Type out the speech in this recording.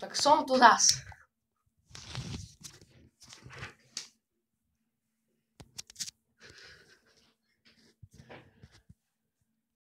Так som tu zas.